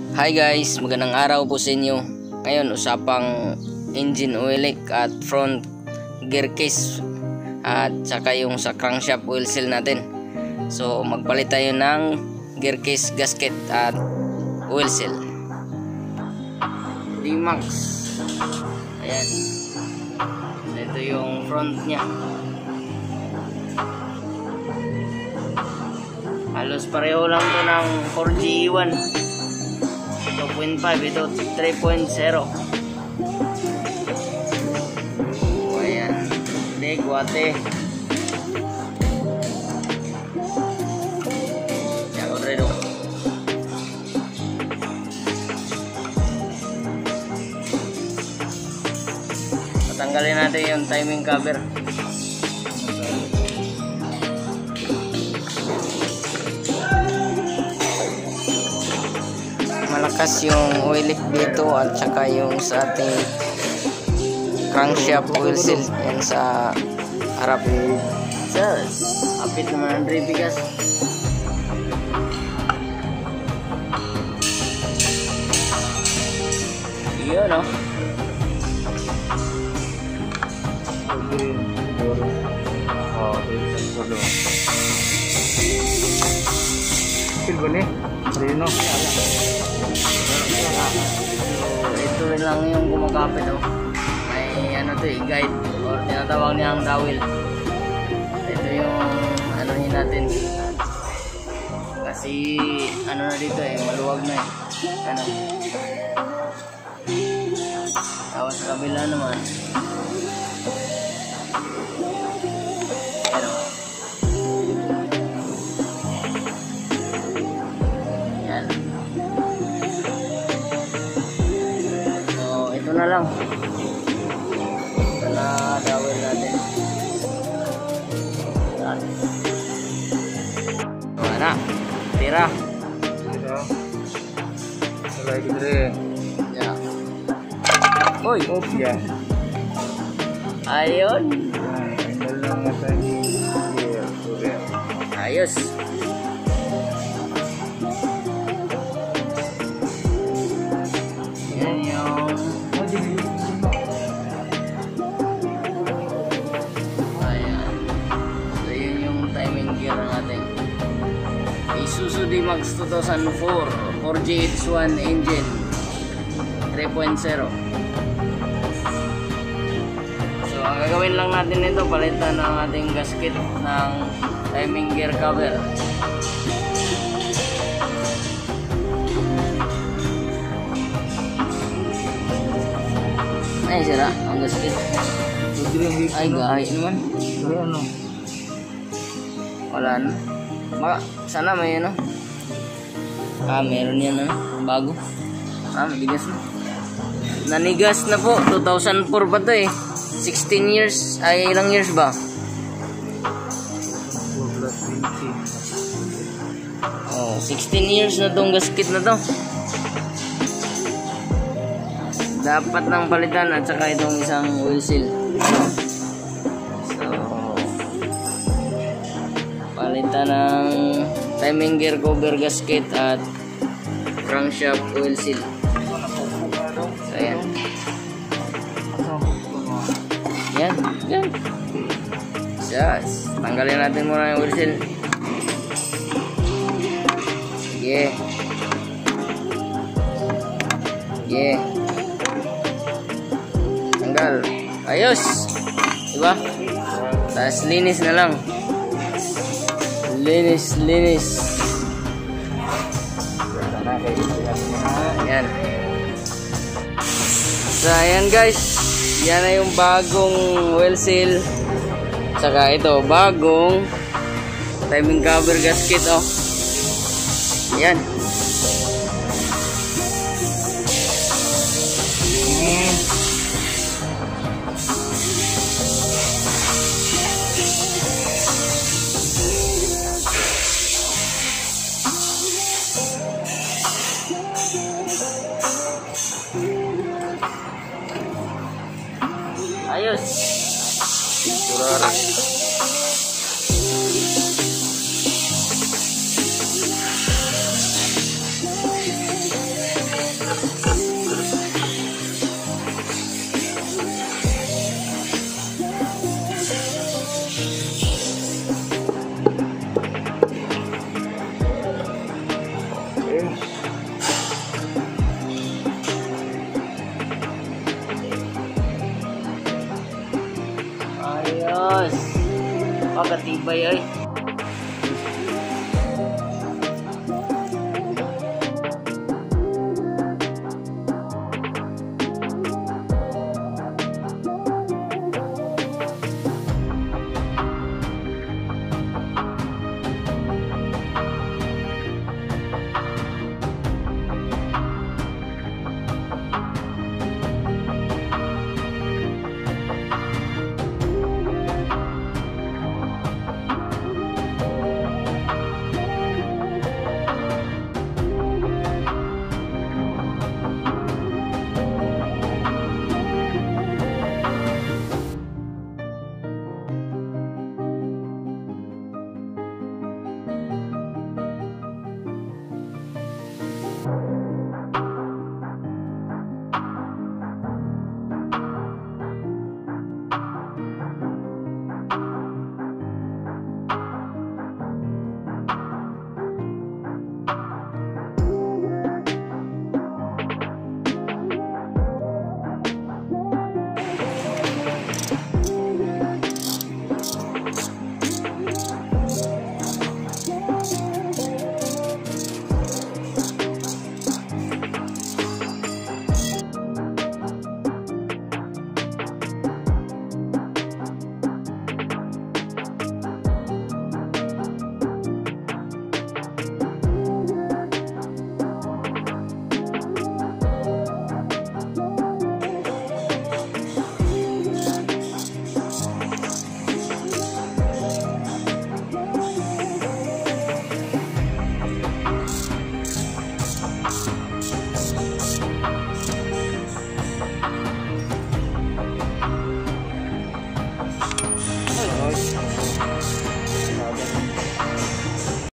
Hi guys, magandang araw po sa inyo. Ngayon, usapang engine oil leak at front gear case at saka yung sa crankshaft oil seal natin. So, magpalit tayo ng gear case gasket at oil seal. D-Max. Ayan. Ito yung front niya. Halos pareho lang to ng 4G1. 2.5 ito 3.0 o ayan. Yan already tatanggalin natin yung timing cover malakas yung oil leak dito at saka yung sa ating crankshaft oil seal yan sa harap. Sus, apit naman ang dribigas yun oh Silbo ni. Rino. ito lang yung kumakapit oh. May ano to eh guide or tinatawag niyang dawil. Ito yung ano natin. Kasi ano na dito eh maluwag na eh. Ano? Tapos kabila naman tira. Salay ko dire. yeah. Uy! Oh, yeah. Ayun! Yan, D-Max 2004 4GH1 engine 3.0 So, ang gagawin lang natin nito, palitan ng ating gasket ng timing gear cover. Ay, sira. Ang gasket. Ang. Ay, gahay naman. Ano? Wala na. Sana may ano. Ah, meron yan ano. Bago. Ah, mabigas na. Nanigas na po. 2004 pa to eh. 16 years. Ay, ilang years ba? 4 plus 20. Oh, 16 years na tong gasket na to. Dapat nang palitan at saka itong isang oil seal. So, palitan ng timing gear cover gasket at crankshaft oil seal. So, ayan. Yan, yan. Yes. Tanggalin natin muna yung oil seal. Sige. Sige. Tanggal. Ayos. Diba? Tapos linis na lang. Linis, linis. Yan. So, ayan guys. Yan na yung bagong well seal. Saka ito, bagong timing cover gasket, oh. Yan. Ayos. Pagkatibay ay. Eh.